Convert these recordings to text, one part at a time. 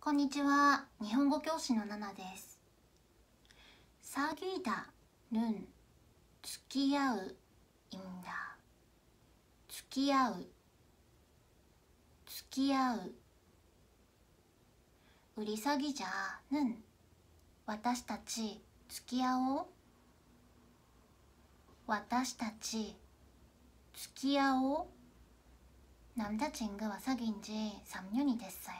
こんにちは日本語教師のナナですサギダルン付き合う인다付き合う付き合う우리사귀자는私たち付き合おう私たち付き合おう남자친구와사귄지3년이됐어요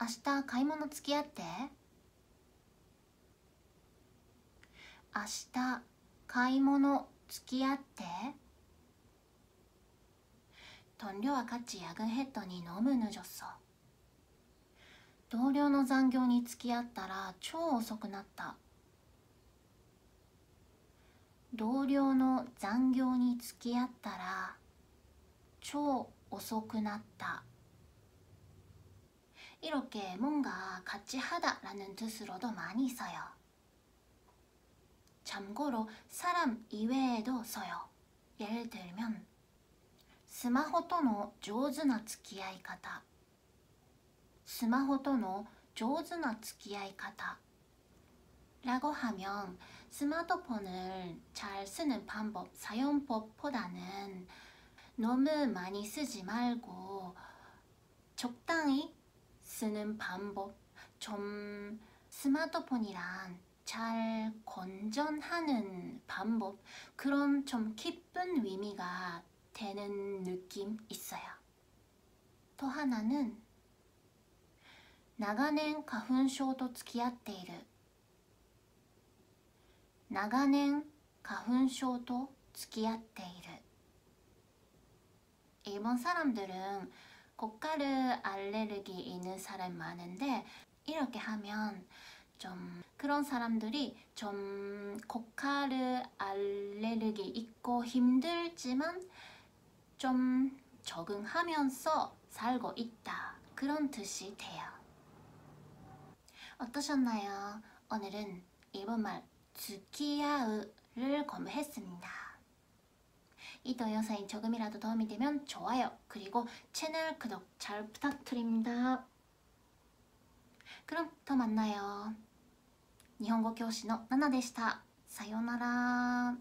明日買い物付き合って？明日買い物付き合って？돈量は価値やぐヘッドに飲むぬじょっそ。同僚の残業に付き合ったら超遅くなった。同僚の残業に付き合ったら超遅くなった。 이렇게 뭔가 같이 하다라는 뜻으로도 많이 써요. 참고로 사람 이외에도 써요. 예를 들면 스마호との 上手な付き合い方 스마호との上手な付き合い方 라고 하면 스마트폰을 잘 쓰는 방법, 사용법보다는 너무 많이 쓰지 말고 적당히 쓰는 방법, 좀 스마트폰이란 잘 건전하는 방법, 그런 좀 깊은 의미가 되는 느낌 있어요. 또 하나는 나가는 가훈쇼도 付き合っている長年花粉症と付き合っている 일본 사람들은 고가르 알레르기 있는 사람 많은데 이렇게 하면 좀 그런 사람들이 좀 고가르 알레르기 있고 힘들지만 좀 적응하면서 살고 있다 그런 뜻이 돼요 어떠셨나요? 오늘은 일본말 付き合う를 공부했습니다. 이 동영상이 조금이라도 도움이 되면 좋아요 그리고 채널 구독 잘 부탁드립니다. 그럼 또 만나요. 일본어 교시のナナでした. 사요나라